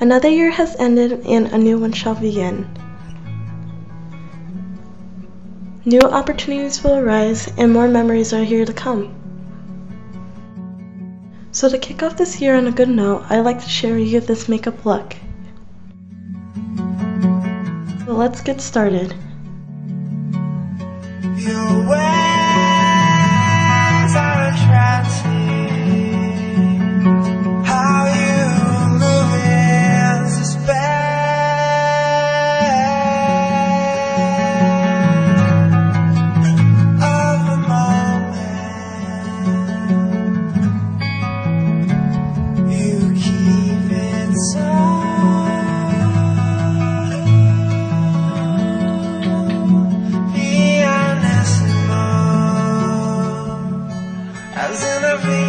Another year has ended and a new one shall begin. New opportunities will arise and more memories are here to come. So to kick off this year on a good note, I'd like to share with you this makeup look. So let's get started. wanna be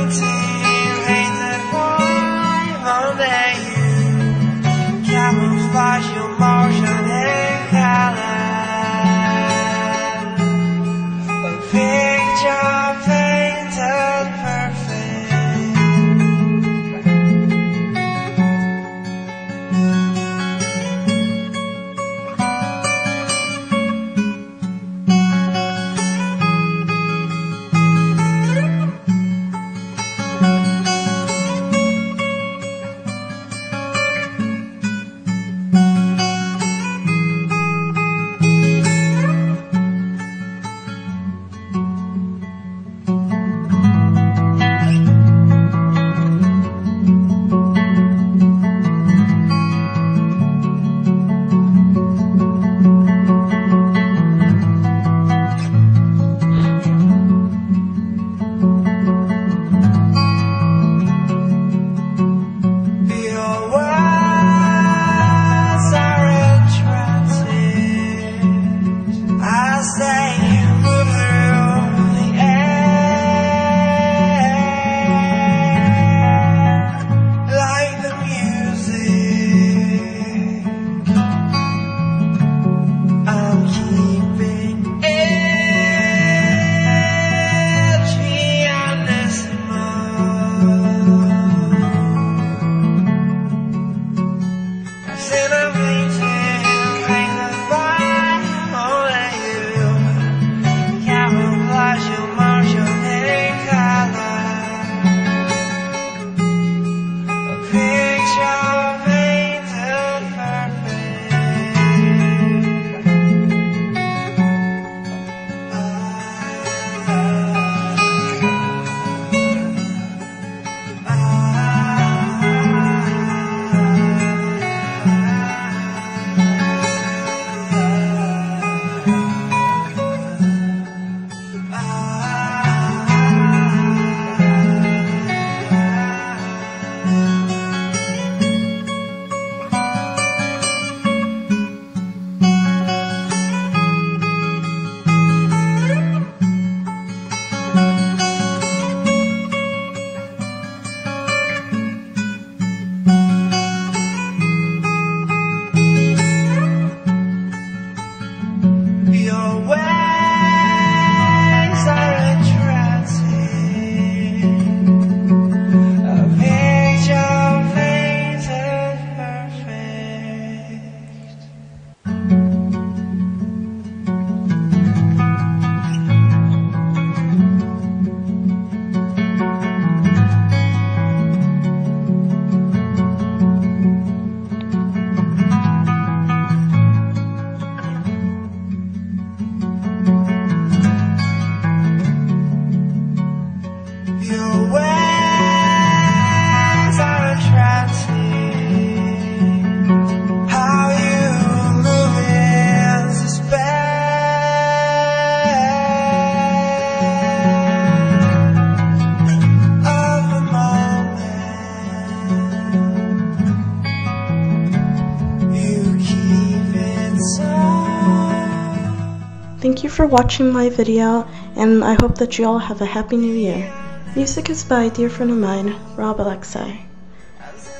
Thank you for watching my video, and I hope that you all have a happy new year. Music is by a dear friend of mine, Rob Alexei.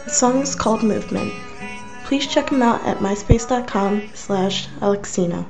The song is called Movement. Please check him out at myspace.com slash alexino.